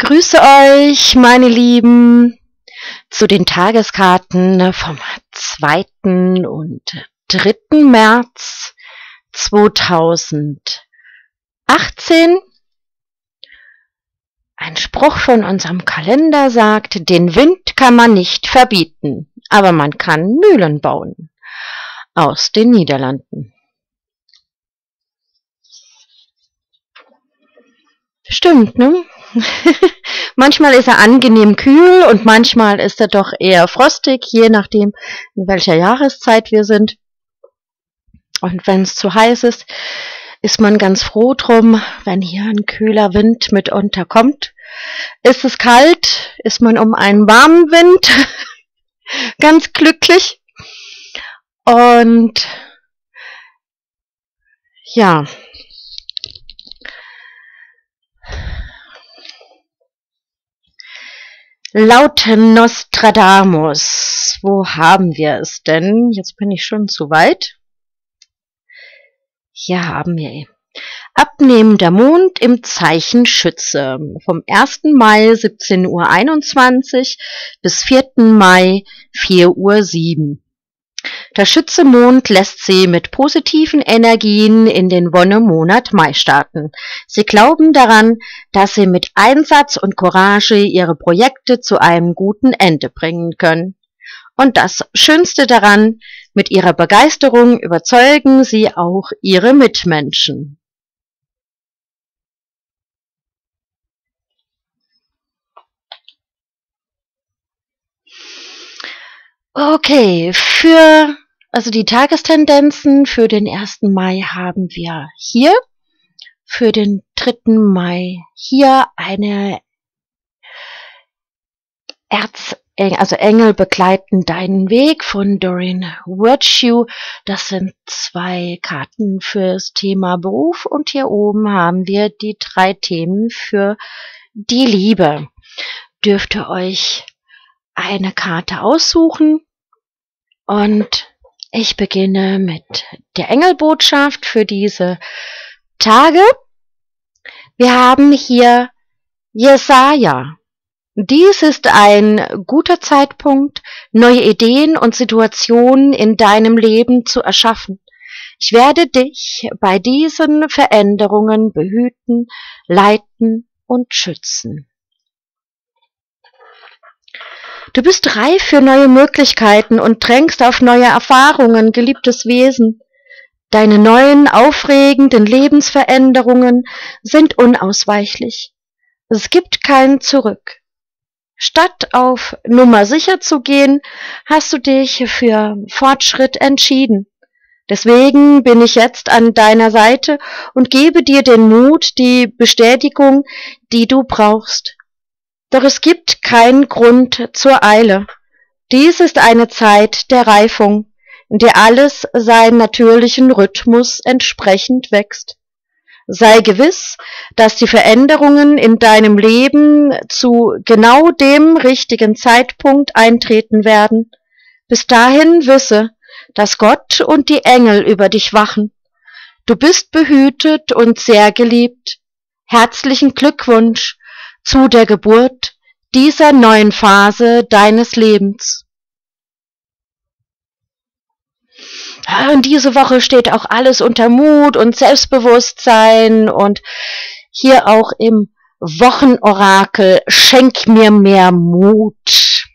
begrüße euch, meine Lieben, zu den Tageskarten vom 2. und 3. März 2018. Ein Spruch von unserem Kalender sagt, den Wind kann man nicht verbieten, aber man kann Mühlen bauen. Aus den Niederlanden. Stimmt, ne? manchmal ist er angenehm kühl und manchmal ist er doch eher frostig, je nachdem, in welcher Jahreszeit wir sind. Und wenn es zu heiß ist, ist man ganz froh drum, wenn hier ein kühler Wind mitunter kommt. Ist es kalt, ist man um einen warmen Wind ganz glücklich. Und ja, Laut Nostradamus, wo haben wir es denn? Jetzt bin ich schon zu weit. Hier haben wir. Abnehmender Mond im Zeichen Schütze vom 1. Mai 17.21 Uhr bis 4. Mai 4.07 Uhr. Der Schützemond lässt sie mit positiven Energien in den Wonnemonat Mai starten. Sie glauben daran, dass sie mit Einsatz und Courage ihre Projekte zu einem guten Ende bringen können. Und das Schönste daran, mit ihrer Begeisterung überzeugen sie auch ihre Mitmenschen. Okay, für also die Tagestendenzen für den 1. Mai haben wir hier. Für den 3. Mai hier eine Erz, also Engel begleiten deinen Weg von Doreen Virtue. Das sind zwei Karten fürs Thema Beruf und hier oben haben wir die drei Themen für die Liebe. Dürft ihr euch eine Karte aussuchen und ich beginne mit der Engelbotschaft für diese Tage. Wir haben hier Jesaja. Dies ist ein guter Zeitpunkt, neue Ideen und Situationen in deinem Leben zu erschaffen. Ich werde dich bei diesen Veränderungen behüten, leiten und schützen. Du bist reif für neue Möglichkeiten und drängst auf neue Erfahrungen, geliebtes Wesen. Deine neuen, aufregenden Lebensveränderungen sind unausweichlich. Es gibt kein Zurück. Statt auf Nummer sicher zu gehen, hast du dich für Fortschritt entschieden. Deswegen bin ich jetzt an deiner Seite und gebe dir den Mut, die Bestätigung, die du brauchst. Doch es gibt keinen Grund zur Eile. Dies ist eine Zeit der Reifung, in der alles seinem natürlichen Rhythmus entsprechend wächst. Sei gewiss, dass die Veränderungen in deinem Leben zu genau dem richtigen Zeitpunkt eintreten werden. Bis dahin wisse, dass Gott und die Engel über dich wachen. Du bist behütet und sehr geliebt. Herzlichen Glückwunsch zu der Geburt dieser neuen Phase deines Lebens. Und diese Woche steht auch alles unter Mut und Selbstbewusstsein und hier auch im Wochenorakel Schenk mir mehr Mut.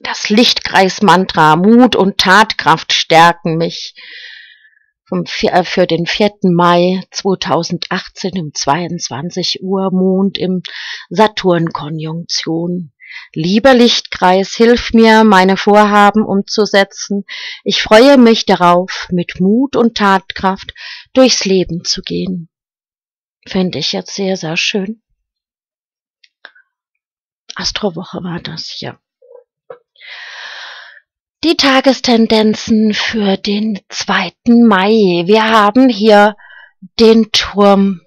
Das Lichtkreis-Mantra Mut und Tatkraft stärken mich vom, äh, für den 4. Mai 2018 um 22 Uhr Mond im Saturn-Konjunktion. Lieber Lichtkreis, hilf mir, meine Vorhaben umzusetzen. Ich freue mich darauf, mit Mut und Tatkraft durchs Leben zu gehen. Finde ich jetzt sehr, sehr schön. Astrowoche war das hier. Die Tagestendenzen für den 2. Mai. Wir haben hier den Turm.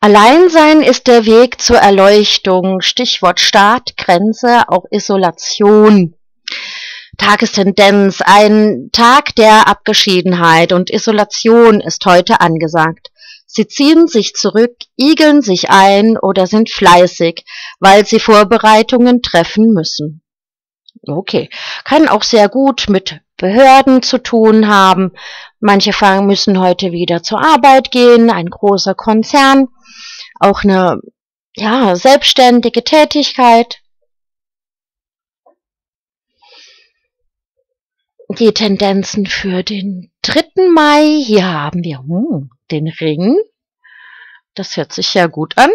Alleinsein ist der Weg zur Erleuchtung. Stichwort Staat, Grenze, auch Isolation. Tagestendenz, ein Tag der Abgeschiedenheit und Isolation ist heute angesagt. Sie ziehen sich zurück, igeln sich ein oder sind fleißig, weil sie Vorbereitungen treffen müssen. Okay, kann auch sehr gut mit Behörden zu tun haben. Manche müssen heute wieder zur Arbeit gehen, ein großer Konzern, auch eine ja, selbstständige Tätigkeit. Die Tendenzen für den 3. Mai, hier haben wir hm, den Ring. Das hört sich ja gut an.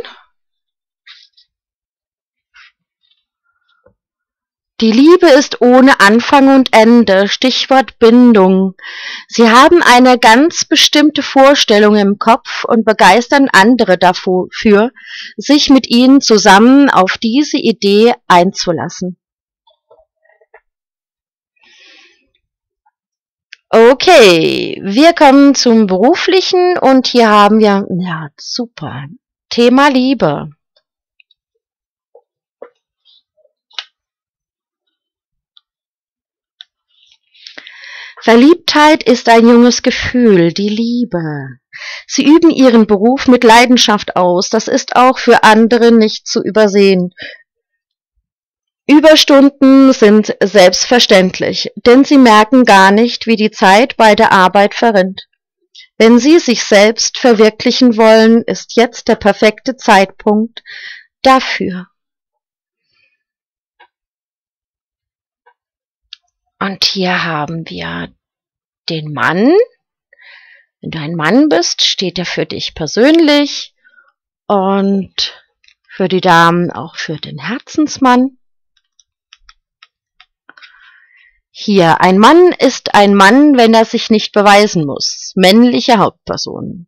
Die Liebe ist ohne Anfang und Ende, Stichwort Bindung. Sie haben eine ganz bestimmte Vorstellung im Kopf und begeistern andere dafür, sich mit ihnen zusammen auf diese Idee einzulassen. Okay, wir kommen zum beruflichen und hier haben wir, ja, super, Thema Liebe. Verliebtheit ist ein junges Gefühl, die Liebe. Sie üben ihren Beruf mit Leidenschaft aus, das ist auch für andere nicht zu übersehen. Überstunden sind selbstverständlich, denn sie merken gar nicht, wie die Zeit bei der Arbeit verrinnt. Wenn Sie sich selbst verwirklichen wollen, ist jetzt der perfekte Zeitpunkt dafür. Und hier haben wir den Mann. Wenn du ein Mann bist, steht er für dich persönlich und für die Damen auch für den Herzensmann. Hier, ein Mann ist ein Mann, wenn er sich nicht beweisen muss. Männliche Hauptperson.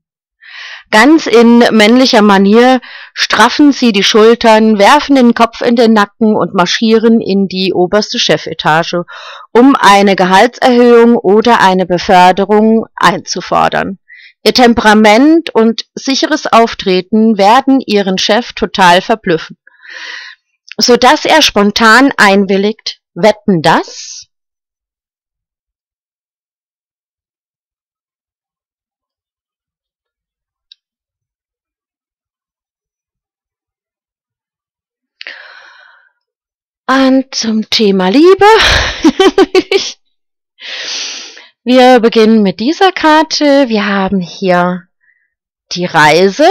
Ganz in männlicher Manier straffen sie die Schultern, werfen den Kopf in den Nacken und marschieren in die oberste Chefetage, um eine Gehaltserhöhung oder eine Beförderung einzufordern. Ihr Temperament und sicheres Auftreten werden ihren Chef total verblüffen, so dass er spontan einwilligt. Wetten das? Und zum Thema Liebe. Wir beginnen mit dieser Karte. Wir haben hier die Reise,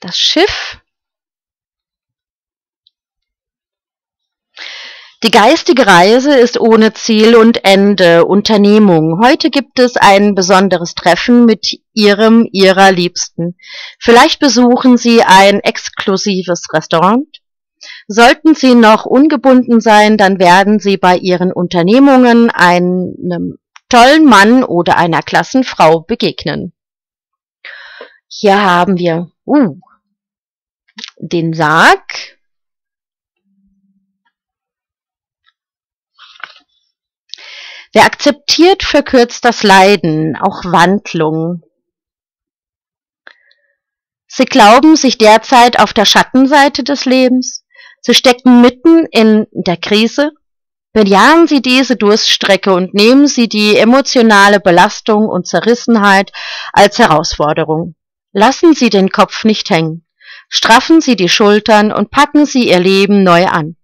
das Schiff, Die geistige Reise ist ohne Ziel und Ende, Unternehmung. Heute gibt es ein besonderes Treffen mit Ihrem, Ihrer Liebsten. Vielleicht besuchen Sie ein exklusives Restaurant Sollten Sie noch ungebunden sein, dann werden Sie bei Ihren Unternehmungen einem tollen Mann oder einer klassen Frau begegnen. Hier haben wir uh, den Sarg. Wer akzeptiert, verkürzt das Leiden, auch Wandlung. Sie glauben sich derzeit auf der Schattenseite des Lebens. Sie stecken mitten in der Krise. Bejahen Sie diese Durststrecke und nehmen Sie die emotionale Belastung und Zerrissenheit als Herausforderung. Lassen Sie den Kopf nicht hängen. Straffen Sie die Schultern und packen Sie Ihr Leben neu an.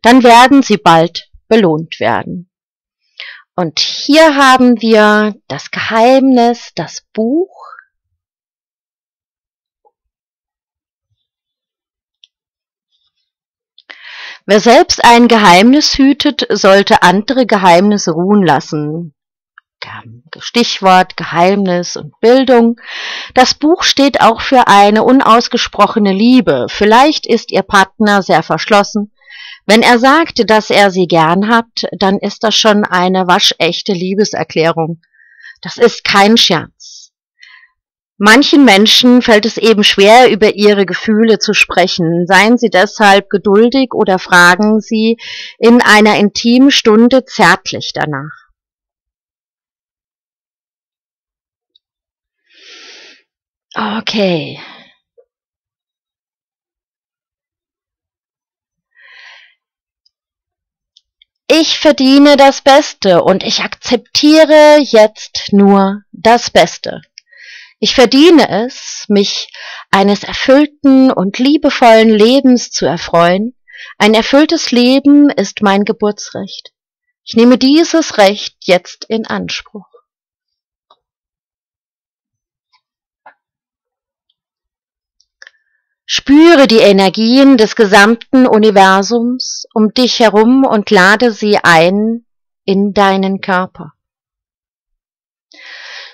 Dann werden Sie bald belohnt werden. Und hier haben wir das Geheimnis, das Buch Wer selbst ein Geheimnis hütet, sollte andere Geheimnisse ruhen lassen. Stichwort Geheimnis und Bildung. Das Buch steht auch für eine unausgesprochene Liebe. Vielleicht ist Ihr Partner sehr verschlossen. Wenn er sagt, dass er Sie gern hat, dann ist das schon eine waschechte Liebeserklärung. Das ist kein Scherz. Manchen Menschen fällt es eben schwer, über ihre Gefühle zu sprechen. Seien Sie deshalb geduldig oder fragen Sie in einer intimen Stunde zärtlich danach. Okay. Ich verdiene das Beste und ich akzeptiere jetzt nur das Beste. Ich verdiene es, mich eines erfüllten und liebevollen Lebens zu erfreuen. Ein erfülltes Leben ist mein Geburtsrecht. Ich nehme dieses Recht jetzt in Anspruch. Spüre die Energien des gesamten Universums um dich herum und lade sie ein in deinen Körper.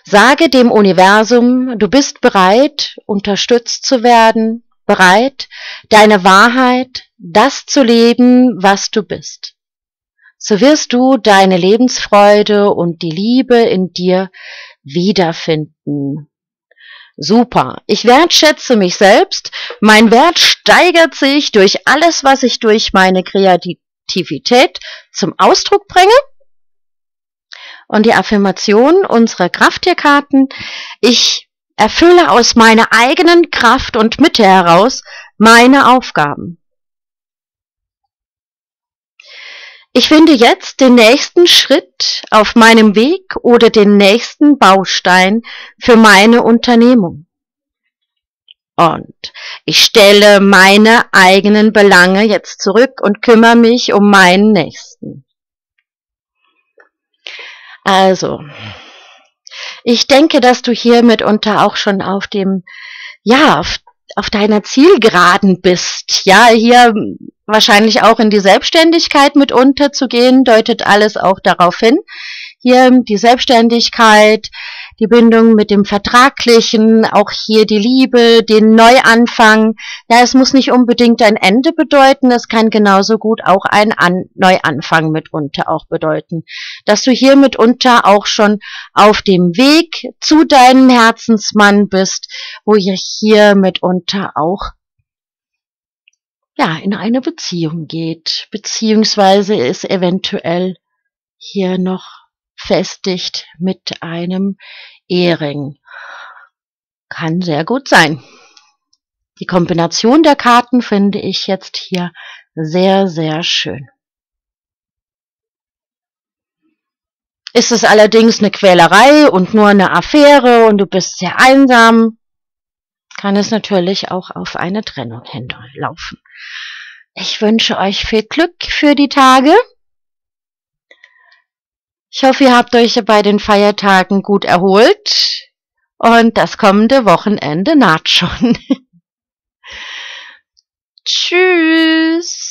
Sage dem Universum, du bist bereit, unterstützt zu werden, bereit, deine Wahrheit, das zu leben, was du bist. So wirst du deine Lebensfreude und die Liebe in dir wiederfinden. Super. Ich wertschätze mich selbst. Mein Wert steigert sich durch alles, was ich durch meine Kreativität zum Ausdruck bringe. Und die Affirmation unserer Krafttierkarten. Ich erfülle aus meiner eigenen Kraft und Mitte heraus meine Aufgaben. Ich finde jetzt den nächsten Schritt auf meinem Weg oder den nächsten Baustein für meine Unternehmung. Und ich stelle meine eigenen Belange jetzt zurück und kümmere mich um meinen Nächsten. Also, ich denke, dass du hier mitunter auch schon auf dem, ja, auf, auf deiner Zielgeraden bist. Ja, hier wahrscheinlich auch in die Selbstständigkeit mit unterzugehen, deutet alles auch darauf hin. Hier die Selbstständigkeit, die Bindung mit dem Vertraglichen, auch hier die Liebe, den Neuanfang. Ja, es muss nicht unbedingt ein Ende bedeuten, es kann genauso gut auch ein An Neuanfang mitunter auch bedeuten. Dass du hier mitunter auch schon auf dem Weg zu deinem Herzensmann bist, wo ihr hier mitunter auch ja, in eine Beziehung geht, beziehungsweise ist eventuell hier noch festigt mit einem Ehering. Kann sehr gut sein. Die Kombination der Karten finde ich jetzt hier sehr, sehr schön. Ist es allerdings eine Quälerei und nur eine Affäre und du bist sehr einsam, kann es natürlich auch auf eine Trennung hinlaufen. Ich wünsche euch viel Glück für die Tage. Ich hoffe, ihr habt euch bei den Feiertagen gut erholt und das kommende Wochenende naht schon. Tschüss.